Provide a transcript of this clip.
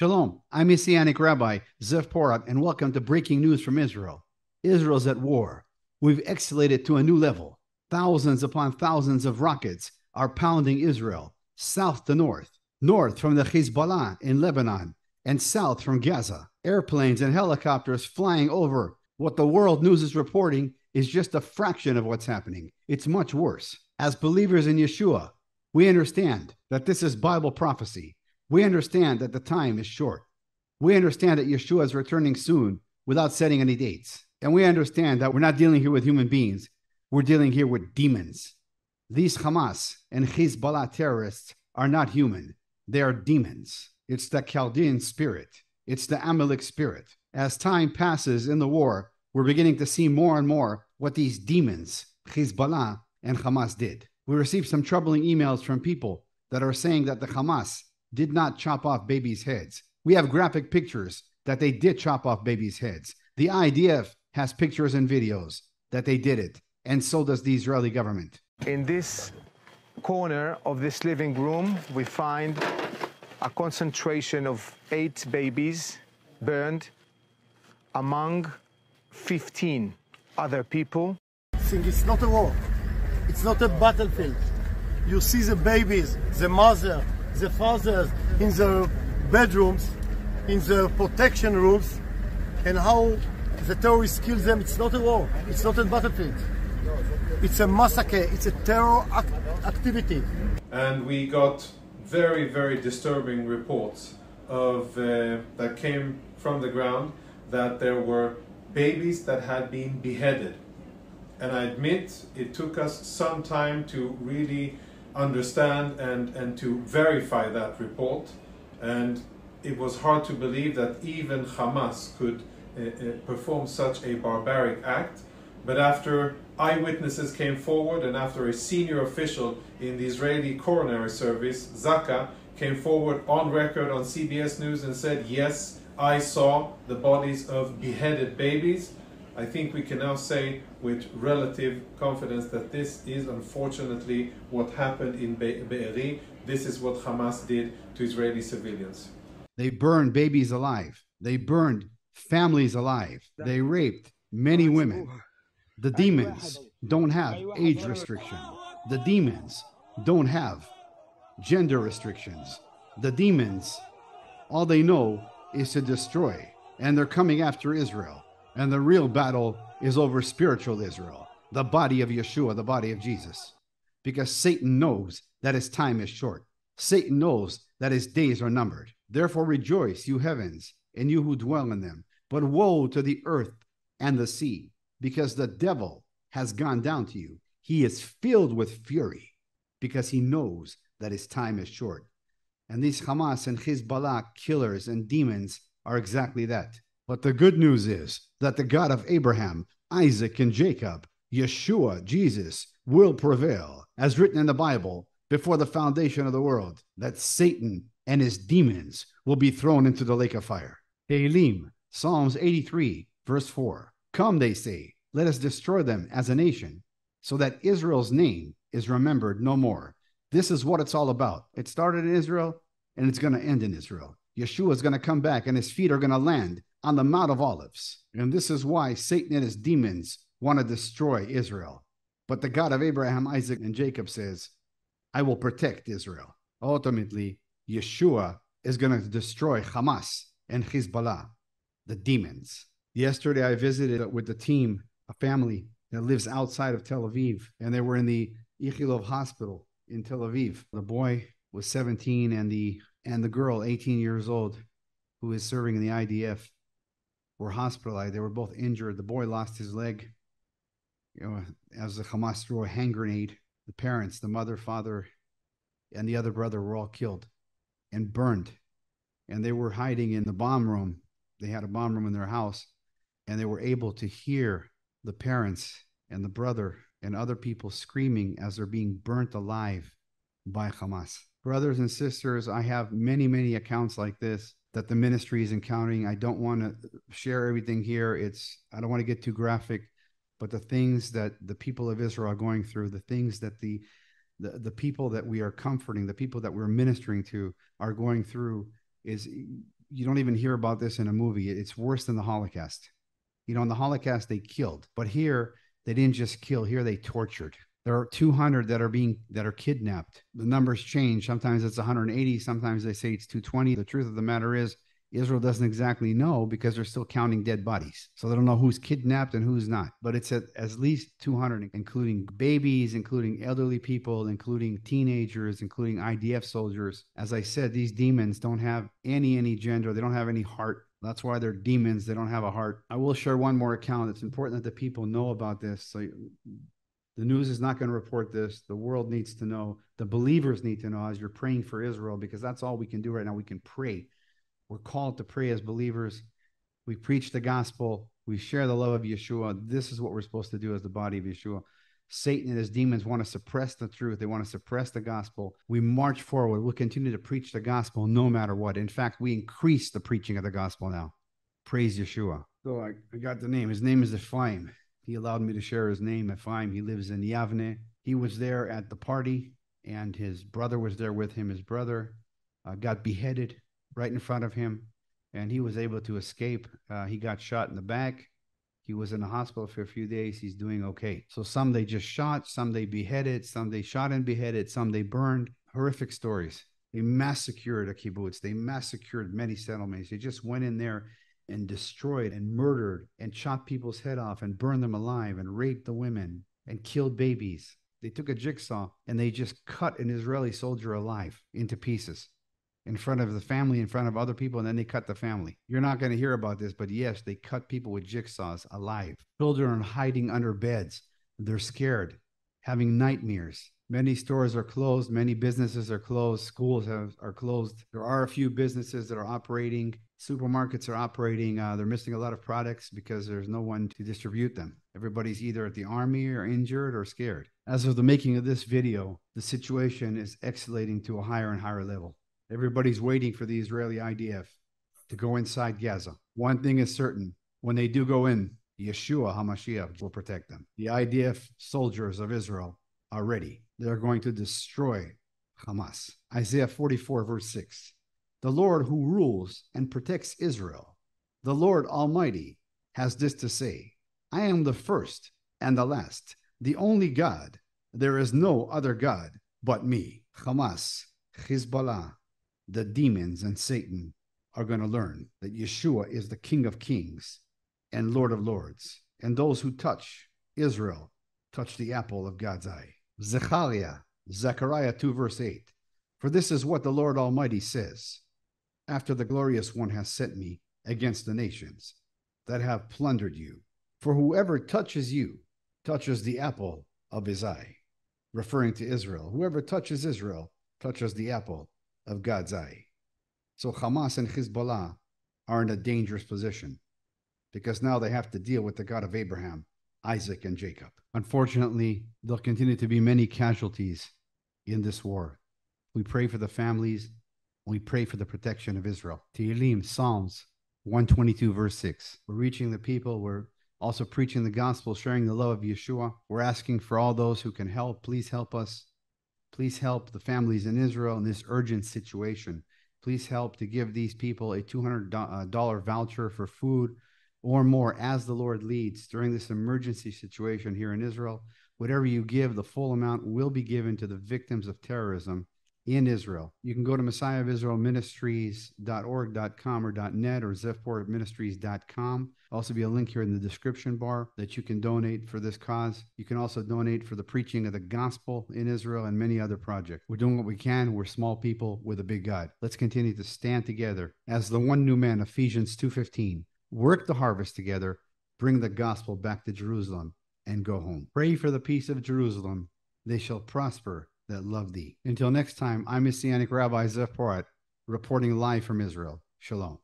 Shalom, I'm Messianic Rabbi Zev Porat, and welcome to Breaking News from Israel. Israel's at war. We've escalated to a new level. Thousands upon thousands of rockets are pounding Israel, south to north, north from the Hezbollah in Lebanon, and south from Gaza. Airplanes and helicopters flying over. What the world news is reporting is just a fraction of what's happening. It's much worse. As believers in Yeshua, we understand that this is Bible prophecy. We understand that the time is short. We understand that Yeshua is returning soon without setting any dates. And we understand that we're not dealing here with human beings, we're dealing here with demons. These Hamas and Hezbollah terrorists are not human, they are demons. It's the Chaldean spirit, it's the Amalek spirit. As time passes in the war, we're beginning to see more and more what these demons, Hezbollah and Hamas, did. We received some troubling emails from people that are saying that the Hamas did not chop off babies' heads. We have graphic pictures that they did chop off babies' heads. The IDF has pictures and videos that they did it, and so does the Israeli government. In this corner of this living room, we find a concentration of eight babies burned among 15 other people. think it's not a war. It's not a battlefield. You see the babies, the mother, the fathers in the bedrooms, in the protection rooms, and how the terrorists kill them. It's not a war. It's not a battlefield. It's a massacre. It's a terror act activity. And we got very, very disturbing reports of uh, that came from the ground that there were babies that had been beheaded. And I admit it took us some time to really understand and, and to verify that report. And it was hard to believe that even Hamas could uh, uh, perform such a barbaric act. But after eyewitnesses came forward and after a senior official in the Israeli coronary service, Zaka, came forward on record on CBS News and said, Yes, I saw the bodies of beheaded babies. I think we can now say with relative confidence that this is unfortunately what happened in Be- Be'eri. This is what Hamas did to Israeli civilians. They burned babies alive. They burned families alive. They raped many women. The demons don't have age restriction. The demons don't have gender restrictions. The demons, all they know is to destroy, and they're coming after Israel. And the real battle is over spiritual Israel, the body of Yeshua, the body of Jesus. Because Satan knows that his time is short. Satan knows that his days are numbered. Therefore rejoice, you heavens, and you who dwell in them. But woe to the earth and the sea, because the devil has gone down to you. He is filled with fury, because he knows that his time is short. And these Hamas and Hezbollah killers and demons are exactly that. But the good news is that the God of Abraham, Isaac, and Jacob, Yeshua, Jesus, will prevail, as written in the Bible before the foundation of the world, that Satan and his demons will be thrown into the lake of fire. Tehillim, Psalms 83, verse 4. Come, they say, let us destroy them as a nation, so that Israel's name is remembered no more. This is what it's all about. It started in Israel and it's going to end in Israel. Yeshua is going to come back and his feet are going to land on the Mount of Olives. And this is why Satan and his demons want to destroy Israel. But the God of Abraham, Isaac, and Jacob says, I will protect Israel. Ultimately, Yeshua is going to destroy Hamas and Hezbollah, the demons. Yesterday, I visited with the team, a family that lives outside of Tel Aviv, and they were in the Ichilov hospital in Tel Aviv. The boy was 17 and the and the girl 18 years old who is serving in the IDF were hospitalized. They were both injured. The boy lost his leg. You know, as the Hamas threw a hand grenade, the parents, the mother, father, and the other brother were all killed and burned. And they were hiding in the bomb room. They had a bomb room in their house, and they were able to hear the parents and the brother and other people screaming as they're being burnt alive by Hamas. Brothers and sisters, I have many, many accounts like this that the ministry is encountering. I don't want to share everything here. It's I don't want to get too graphic, but the things that the people of Israel are going through, the things that the the, the people that we are comforting, the people that we're ministering to are going through is you don't even hear about this in a movie. It's worse than the Holocaust. You know, in the Holocaust, they killed, but here they didn't just kill, here they tortured. There are 200 that are being that are kidnapped. The numbers change. Sometimes it's 180, sometimes they say it's 220. The truth of the matter is Israel doesn't exactly know because they're still counting dead bodies. So they don't know who's kidnapped and who's not. But it's at, at least 200, including babies, including elderly people, including teenagers, including IDF soldiers. As I said, these demons don't have any any gender. They don't have any heart. That's why they're demons. They don't have a heart. I will share one more account. It's important that the people know about this. So the news is not going to report this. The world needs to know. The believers need to know as you're praying for Israel, because that's all we can do right now. We can pray we're called to pray as believers. We preach the gospel. We share the love of Yeshua. This is what we're supposed to do as the body of Yeshua. Satan and his demons want to suppress the truth. They want to suppress the gospel. We march forward. We'll continue to preach the gospel no matter what. In fact, we increase the preaching of the gospel now. Praise Yeshua. So I, I got the name. His name is the Ephraim. He allowed me to share his name, Ephraim. He lives in Yavne. He was there at the party, and his brother was there with him. His brother uh, got beheaded right in front of him, and he was able to escape. Uh, he got shot in the back. He was in the hospital for a few days. He's doing okay. So some they just shot, some they beheaded, some they shot and beheaded, some they burned. Horrific stories. They massacred a kibbutz. They massacred many settlements. They just went in there and destroyed and murdered and chopped people's head off and burned them alive and raped the women and killed babies. They took a jigsaw and they just cut an Israeli soldier alive into pieces in front of the family, in front of other people, and then they cut the family. You're not going to hear about this, but yes, they cut people with jigsaws alive. Children are hiding under beds. They're scared, having nightmares. Many stores are closed. Many businesses are closed. Schools have, are closed. There are a few businesses that are operating. Supermarkets are operating. Uh, they're missing a lot of products because there's no one to distribute them. Everybody's either at the army or injured or scared. As of the making of this video, the situation is escalating to a higher and higher level. Everybody's waiting for the Israeli IDF to go inside Gaza. One thing is certain when they do go in, Yeshua HaMashiach will protect them. The IDF soldiers of Israel are ready. They're going to destroy Hamas. Isaiah 44, verse 6. The Lord who rules and protects Israel, the Lord Almighty, has this to say I am the first and the last, the only God. There is no other God but me. Hamas, Hezbollah, the demons and Satan are going to learn that Yeshua is the King of Kings and Lord of Lords. And those who touch Israel touch the apple of God's eye. Zechariah, Zechariah 2, verse 8. For this is what the Lord Almighty says After the glorious one has sent me against the nations that have plundered you. For whoever touches you touches the apple of his eye. Referring to Israel. Whoever touches Israel touches the apple of God's eye. So Hamas and Hezbollah are in a dangerous position because now they have to deal with the God of Abraham, Isaac, and Jacob. Unfortunately, there'll continue to be many casualties in this war. We pray for the families. We pray for the protection of Israel. Tehillim, Psalms 122, verse 6. We're reaching the people. We're also preaching the gospel, sharing the love of Yeshua. We're asking for all those who can help. Please help us Please help the families in Israel in this urgent situation. Please help to give these people a $200 uh, voucher for food or more as the Lord leads during this emergency situation here in Israel. Whatever you give, the full amount will be given to the victims of terrorism in Israel. You can go to Messiah of Israel Ministries.org.com or .net or ZevPoratMinistries.com. Also be a link here in the description bar that you can donate for this cause. You can also donate for the preaching of the gospel in Israel and many other projects. We're doing what we can. We're small people with a big God. Let's continue to stand together as the one new man, Ephesians 2.15. Work the harvest together, bring the gospel back to Jerusalem, and go home. Pray for the peace of Jerusalem. They shall prosper that love thee. Until next time, I'm Messianic Rabbi Zev Porat, reporting live from Israel. Shalom.